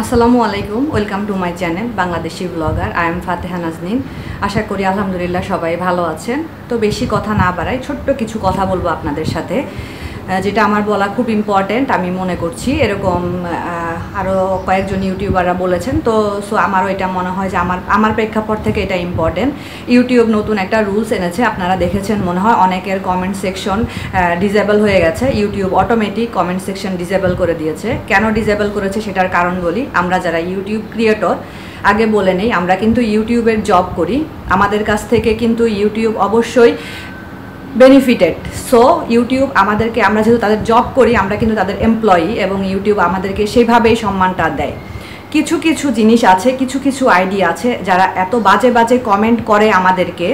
আসসালামু আলাইকুম, welcome to my channel Bangladeshi blogger. I am Fateha Naznin. আশা করি আলহামদুলিল্লাহ সবাই ভালো আছেন। তো বেশি কথা না বাড়াই, ছোট্ট কিছু কথা বলব আপনাদের সাথে। যেটা আমার বলা খুব ইম্পর্ট্যান্ট আমি মনে করছি। এরকম আরও কয়েকজন ইউটিউবাররা বলেছেন। তো সো আমারও এটা মনে হয় যে আমার আমার প্রেক্ষাপট থেকে এটা ইম্পর্ট্যান্ট ইউটিউব নতুন একটা রুলস এনেছে, আপনারা দেখেছেন মনে হয়, অনেকের কমেন্ট সেকশন ডিজেবল হয়ে গেছে। YouTube automatic comment section disable করে দিয়েছে। কেন ডিজেবল করেছে সেটার কারণ বলি, আমরা যারা ইউটিউব ক্রিয়েটর আগে বলে নেই, আমরা কিন্তু ইউটিউবের জব করি। আমাদের কাছ থেকে কিন্তু ইউটিউব অবশ্যই বেনিফিটেড সো ইউটিউব আমাদেরকে, আমরা যেহেতু তাদের জব করি, আমরা কিন্তু তাদের এমপ্লয়ি এবং ইউটিউব আমাদেরকে সেইভাবেই সম্মানটা দেয়। কিছু কিছু জিনিস আছে, কিছু কিছু আইডি আছে যারা এত বাজে বাজে কমেন্ট করে আমাদেরকে।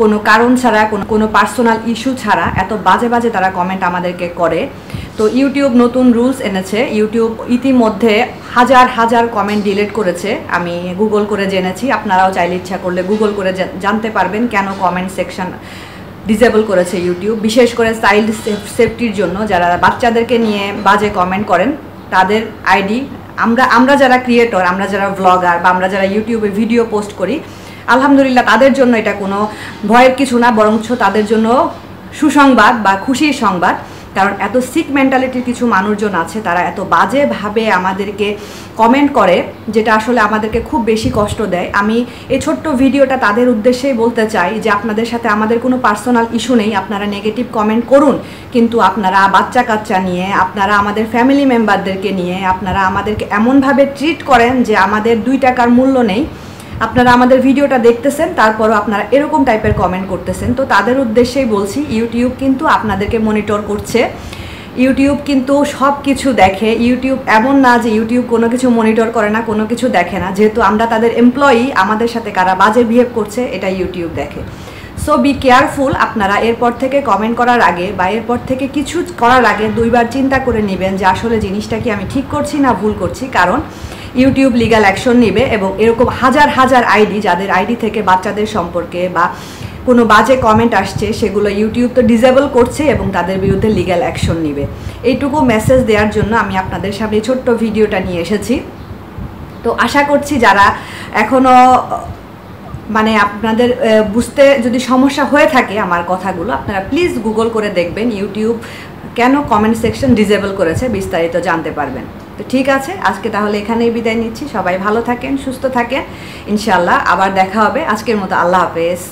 কোনো কারণ ছাড়া, কোনো কোনো পার্সোনাল ইস্যু ছাড়া এত বাজে বাজে তারা কমেন্ট আমাদেরকে করে। তো ইউটিউব নতুন রুলস এনেছে। ইউটিউব ইতিমধ্যে হাজার হাজার কমেন্ট ডিলিট করেছে। আমি গুগল করে জেনেছি। আপনারাও চাইলে ইচ্ছা করলে গুগল করে জানতে পারবেন কেন কমেন্ট সেকশন ডিসেবল করেছে ইউটিউব বিশেষ করে চাইল্ড সেফটির জন্য যারা বাচ্চাদেরকে নিয়ে বাজে কমেন্ট করেন, তাদের আইডি আমরা আমরা যারা ক্রিয়েটর আমরা যারা ব্লগার বা আমরা যারা ইউটিউবে ভিডিও পোস্ট করি, আলহামদুলিল্লাহ তাদের জন্য এটা কোনো ভয়ের কিছু না, বরঞ্চ তাদের জন্য সুসংবাদ বা খুশির সংবাদ। কারণ এত সিক মেন্টালিটির কিছু মানুষজন আছে, তারা এত বাজেভাবে আমাদেরকে কমেন্ট করে, যেটা আসলে আমাদেরকে খুব বেশি কষ্ট দেয়। আমি এই ছোট্ট ভিডিওটা তাদের উদ্দেশ্যেই বলতে চাই যে আপনাদের সাথে আমাদের কোনো পার্সোনাল ইস্যু নেই, আপনারা নেগেটিভ কমেন্ট করুন, কিন্তু আপনারা বাচ্চা কাচ্চা নিয়ে, আপনারা আমাদের ফ্যামিলি মেম্বারদেরকে নিয়ে, আপনারা আমাদেরকে এমনভাবে ট্রিট করেন যে আমাদের দুই টাকার মূল্য নেই। আপনারা আমাদের ভিডিওটা দেখতেছেন, তারপরও আপনারা এরকম টাইপের কমেন্ট করতেছেন। তো তাদের উদ্দেশ্যেই বলছি ইউটিউব কিন্তু আপনাদেরকে মনিটর করছে। ইউটিউব কিন্তু সব কিছু দেখে। ইউটিউব এমন না যে ইউটিউব কোনো কিছু মনিটর করে না, কোনো কিছু দেখে না। যেহেতু আমরা তাদের এমপ্লয়ি আমাদের সাথে কারা বাজে বিহেভ করছে এটা ইউটিউব দেখে। সো বি কেয়ারফুল আপনারা এরপর থেকে কমেন্ট করার আগে বা এরপর থেকে কিছু করার আগে দুইবার চিন্তা করে নেবেন যে আসলে জিনিসটা কি আমি ঠিক করছি না ভুল করছি। কারণ ইউটিউব লিগাল অ্যাকশন নেবে এবং এরকম হাজার হাজার আইডি যাদের আইডি থেকে বাচ্চাদের সম্পর্কে বা কোনো বাজে কমেন্ট আসছে, সেগুলো ইউটিউব তো ডিজেবল করছে এবং তাদের বিরুদ্ধে লিগ্যাল অ্যাকশন নেবে। এইটুকু মেসেজ দেওয়ার জন্য আমি আপনাদের সামনে ছোট্ট ভিডিওটা নিয়ে এসেছি। তো আশা করছি যারা এখনও মানে আপনাদের বুঝতে যদি সমস্যা হয়ে থাকে আমার কথাগুলো, আপনারা প্লিজ গুগল করে দেখবেন ইউটিউব কেন কমেন্ট সেকশন ডিজেবল করেছে, বিস্তারিত জানতে পারবেন। তো ঠিক আছে, আজকে তাহলে এখানেই বিদায় নিচ্ছি। সবাই ভালো থাকেন, সুস্থ থাকেন। ইনশাল্লাহ আবার দেখা হবে। আজকের মতো আল্লাহ হাফেজ।